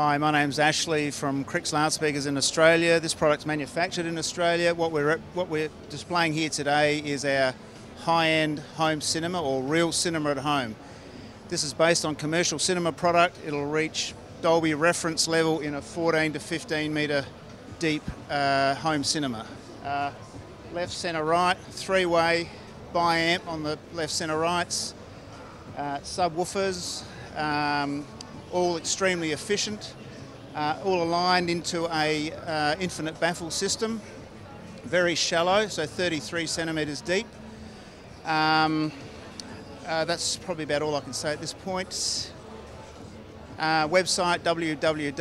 Hi, my name's Ashley from Krix Loudspeakers in Australia. This product's manufactured in Australia. What we're, what we're displaying here today is our high-end home cinema or real cinema at home. This is based on commercial cinema product. It'll reach Dolby reference level in a 14 to 15 metre deep uh, home cinema. Uh, left, centre, right, three-way bi-amp on the left, centre, rights, uh, subwoofers, um, all extremely efficient, uh, all aligned into a uh, infinite baffle system, very shallow, so 33 centimetres deep. Um, uh, that's probably about all I can say at this point. Uh, website www.krix.com.